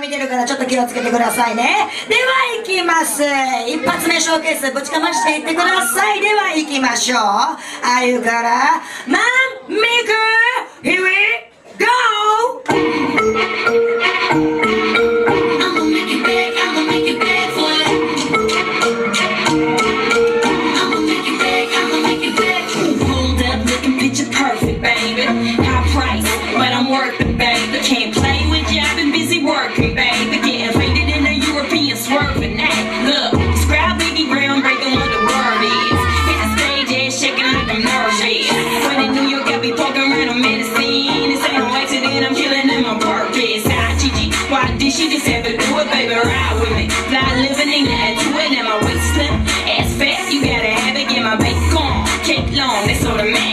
見てるからちょっと気をつけてくださいね。では行きます。一発目ショーケースぶちかましていってください。では行きましょう。あゆから、マンミク Here we go! high price, but I'm working, it, babe. Can't play with you, I've been busy working, babe. Getting faded in the European swerving act. Look, scrap baby ground breaking what the word is. Hit the stage ass shaking like I'm nervous. When in New York, I be poking around on medicine. This ain't no accident, I'm killing in my purpose. I, Gigi, why did she just have to do it, baby? Ride with me. Fly living in that to it, and my waist as fast. you gotta have it, get my base gone. Cake long, that's all the man.